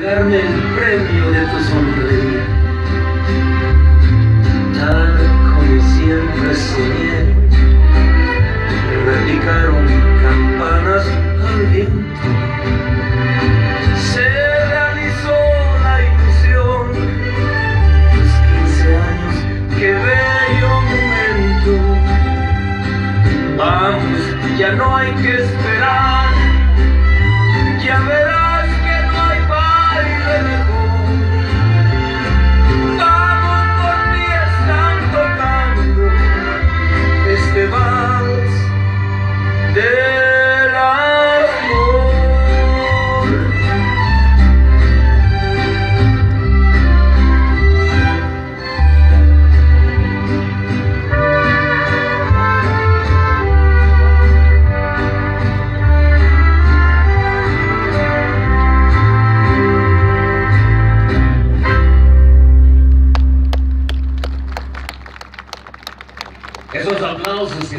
Darme el premio de tu sonrisa, tal como siempre soñé, replicaron campanas al viento. Se realizó la ilusión, los 15 años, qué bello momento. Vamos, ya no hay que esperar, Esos aplausos que